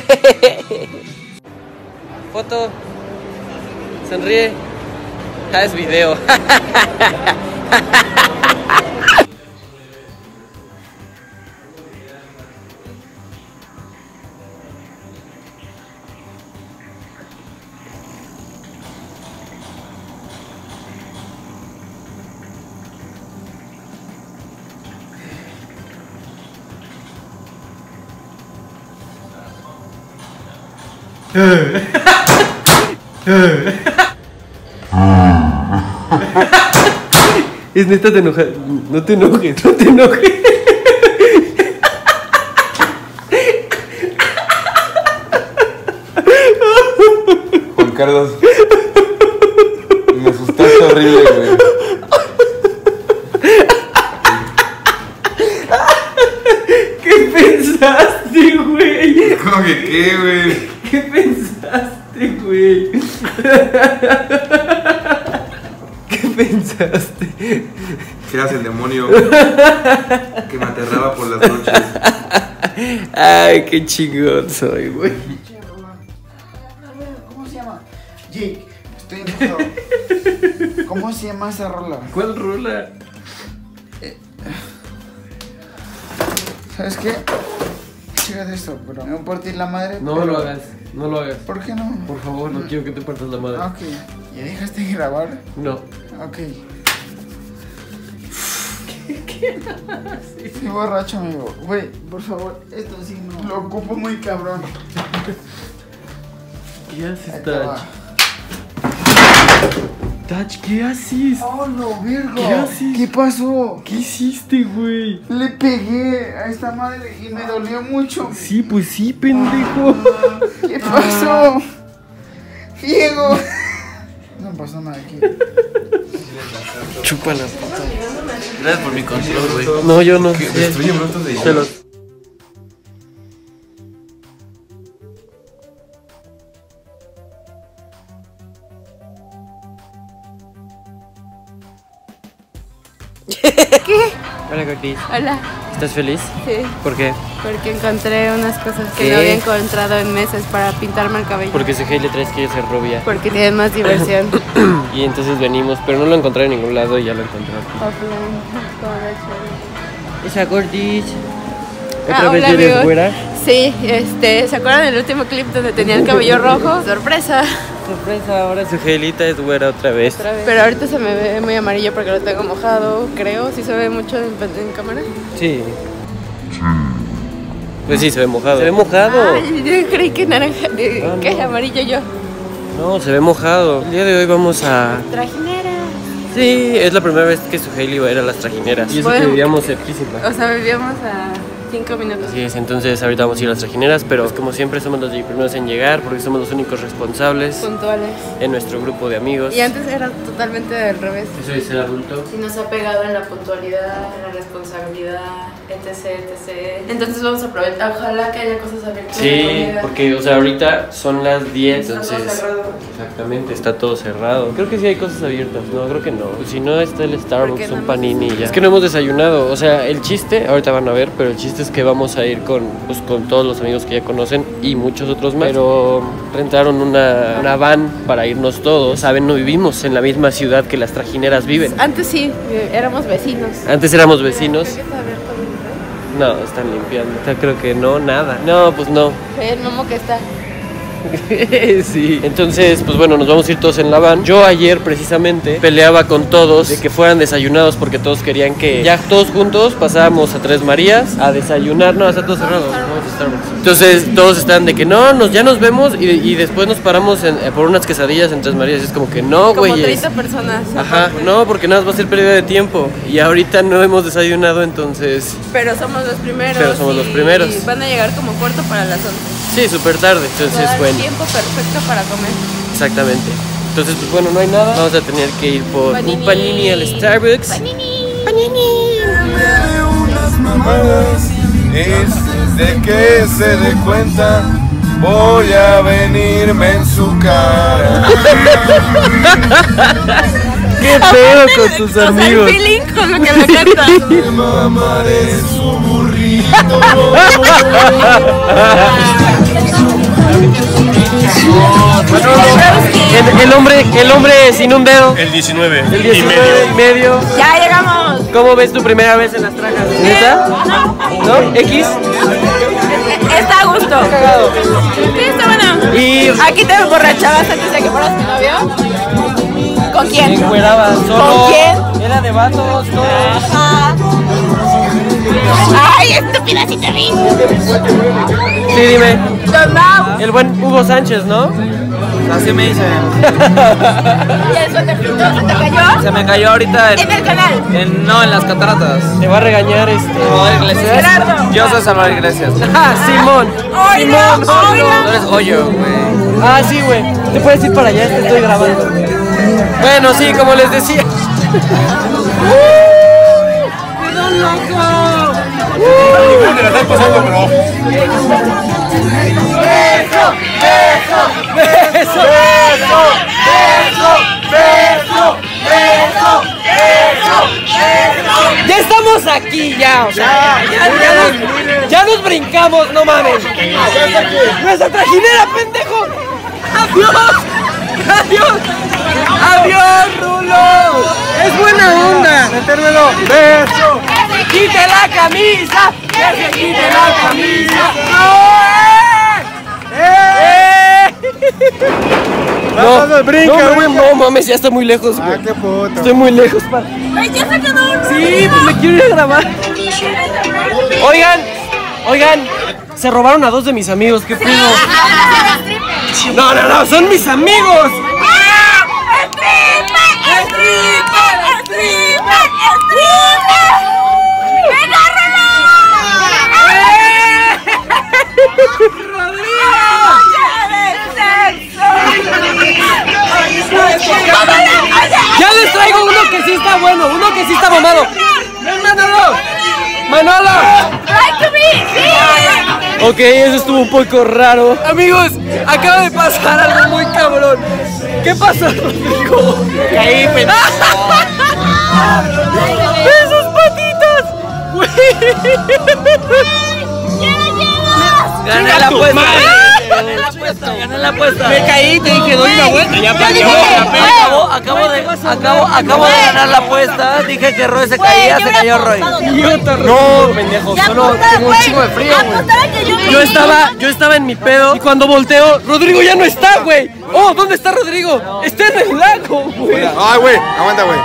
Foto. Sonríe. Ah, es video. Es neta, te enojas. No te enojes, no te enojes. Juan Carlos. Me asustaste horrible. ¿Qué pensaste, güey? ¿Cómo que qué, güey? ¿Qué pensaste, güey? ¿Qué pensaste? Que eras el demonio que me aterraba por las noches. Ay, qué chingón soy, güey. ¿Cómo se llama? Jake, estoy enojado. ¿Cómo se llama esa rola? ¿Cuál rola? ¿Sabes qué? Chécate esto, pero me voy a partir la madre. No pero- lo hagas, no lo hagas. ¿Por qué no? Por favor, no quiero que te partas la madre. Ah, Ok, ¿ya dejaste de grabar? No. Ok. Estoy borracho, amigo. Güey, por favor, esto sí no. Lo ocupo muy cabrón. ¿Qué haces. Touch? Touch, ¿qué haces? ¡Oh, lo vergo! ¿Qué haces? ¿Qué pasó? ¿Qué hiciste, güey? Le pegué a esta madre y me dolió mucho. Sí, pues sí, pendejo. ¿Qué pasó? Diego. No pasó nada aquí. Chúpala, puta. Gracias por mi control, güey. No, yo no. Destruye brutos de Se los- Hola. Hola, ¿Estás feliz? sí, ¿Por qué? porque encontré unas cosas que ¿Qué? no había encontrado en meses para pintarme el cabello. Porque su le traes que ser rubia. Porque tiene más diversión. Y entonces venimos, pero no lo encontré en ningún lado y ya lo encontré aquí. Offline, como la chela. Esa Gordis. Ah, ¿Otra vez hola, eres amigos. güera? Sí, este, ¿se acuerdan del último clip donde tenía el cabello rojo? Sorpresa. Sorpresa, ahora su gelita es güera otra vez. Pero ahorita se me ve muy amarillo porque lo tengo mojado, creo. Sí se ve mucho en, en cámara. Sí. Pues sí, se ve mojado. Se ve mojado. Ay, yo creí que naranja, de- Ah, que no. amarillo yo. No, se ve mojado. El día de hoy vamos a... Trajinera. Sí, es la primera vez que su iba a ir a las trajineras. Y eso que Bueno. vivíamos cerquísima. O sea, vivíamos a cinco minutos. Así es, entonces ahorita vamos a ir a las trajineras, pero pues, como siempre somos los primeros en llegar porque somos los únicos responsables Puntuales. en nuestro grupo de amigos. Y antes era totalmente al revés. Eso es ser adulto. Y nos ha pegado en la puntualidad, en la responsabilidad, etc, etc. Entonces vamos a aprovechar, ojalá que haya cosas abiertas. Sí, porque o sea, ahorita son las 10, Está todo entonces... cerrado. Exactamente, está todo cerrado. Creo que sí hay cosas abiertas, no, creo que no. Si no está el Starbucks, un panini ya. Es que no hemos desayunado, o sea, el chiste, ahorita van a ver, pero el chiste es que vamos a ir con, pues, con todos los amigos que ya conocen y muchos otros más. Pero rentaron una, una van para irnos todos. Saben, no vivimos en la misma ciudad que las trajineras viven. Antes sí, eh, éramos vecinos. Antes éramos vecinos. No, están limpiando. Creo que no, nada. No, pues no. El momo que está. sí. Entonces, pues bueno, nos vamos a ir todos en la van. Yo ayer precisamente peleaba con todos de que fueran desayunados porque todos querían que ya todos juntos pasábamos a Tres Marías a desayunar. No, está todo cerrado. Vamos a Starbucks. Entonces todos están de que no, nos, ya nos vemos y, y después nos paramos en- eh, por unas quesadillas en Tres Marías. Es como que no, Como güey. 30 personas. Ajá, aparte. no, porque nada más va a ser pérdida de tiempo. Y ahorita no hemos desayunado, entonces Pero somos los primeros. Pero somos los primeros. Y van a llegar como cuarto para las 11. sí, súper tarde. Entonces, Va tiempo perfecto para comer. exactamente. Entonces, pues bueno, no hay nada. Vamos a tener que ir por un Panini. panini al Starbucks. de unas mamadas es de que se dé cuenta voy a venirme en su cara ¿Qué pedo con tus O sea, el amigos? feeling con lo que le canta. me mamaré su burrito El, el hombre, el hombre sin un dedo. El 19, El 19 y medio. Ya llegamos. ¿Cómo ves tu primera vez en las trajas? ¿Neta? ¿No? ¿X? Está a gusto. Sí, está bueno. Y Aquí te emborrachabas antes de que fueras mi novio. ¿Con me quién? solo. ¿Con quién? Era de vatos, todos. Ajá. Ay, estúpida, si te vi. Sí, dime. Don Mau. El buen Hugo Sánchez, ¿no? Así me dicen. ¿Y el suétercito se te cayó? Se me cayó ahorita en, En el canal. en- no, en las cataratas. Te va a regañar este. Salvador Iglesias. Gerardo. Yo soy Salvador Iglesias. ¡Ah, Simón! Simón, Tú oiga. eres hoyo, güey. Ah, sí, güey. Te puedes ir para allá, te estoy grabando. Bueno, sí, como les decía. La pasando, bro. Ya estamos aquí, ya. Ya, ya nos, ya nos brincamos, no mames. ¡Nuestra trajinera, pendejo! ¡Adiós! ¡Adiós! ¡Adiós, Rulo! ¡Es buena onda! ¡Metérmelo! ¡Beso! ¡Quite la camisa! ¡Que se quite la camisa! ¡Eh! No, no, no, güey, no mames, ya está muy lejos, güey. Ah, qué puto. Estoy muy lejos, pa. Ay, ya se quedó un Sí, pues me quiero ir a grabar. Oigan, oigan, se robaron a dos de mis amigos, qué pedo. No, no, no, son mis amigos. Ya les traigo uno que sí está bueno, uno que sí está mamado. ¡Ven, Manolo! ¡Manolo! Ok, eso estuvo un poco raro. Amigos, acaba de pasar algo muy cabrón. ¿Qué pasó, Rodrigo? Caí, ¡Esos patitas! Güey. Gané la apuesta. Gané la apuesta. Gané la apuesta. Me caí, te dije, doy una vuelta. Ya perdió. Acabo, acabo de, acabo, acabo de ganar la apuesta. Dije que Roy se caía, se cayó Roy. No, pendejo, solo tengo un chingo de frío, güey. Yo estaba, yo estaba en mi pedo y cuando volteo, Rodrigo ya no está, güey. Oh, ¿dónde está Rodrigo? Está en el lago, güey. Ay, güey, aguanta, güey.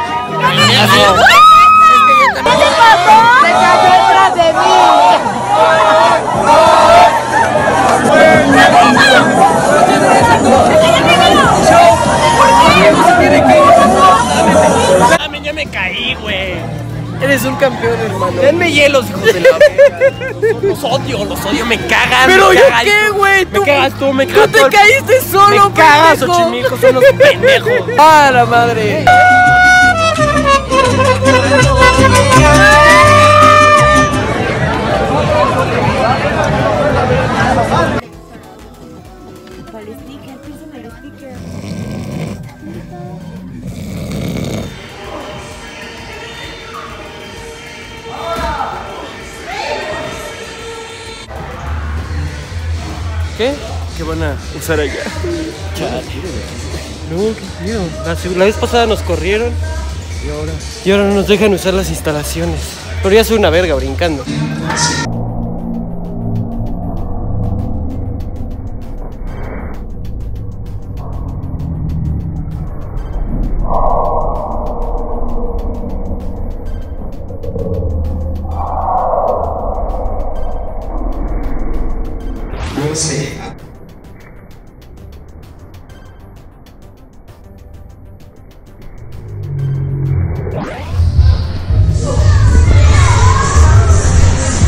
Dame, ya me caí, güey. Eres un campeón, hermano. Denme hielos, hijos de la verga. Los odio, los odio, me cagan. Pero yo qué, güey. Me cagas tú, me cagas Tú te caíste solo, Me cagas, Xochimilco, son los pendejos. ¡Ah, la madre! ¿Qué? ¿Qué van a usar allá? No, qué miedo. La vez pasada nos corrieron. Y ahora. Y ahora no nos dejan usar las instalaciones. Pero ya soy una verga brincando.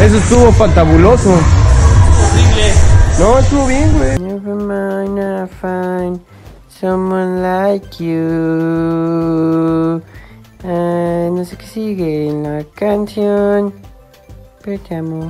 Eso estuvo fantabuloso. Horrible. No, estuvo bien, güey. Never mind, I find someone like you. Ah, no sé qué sigue en la canción. Pero te amo.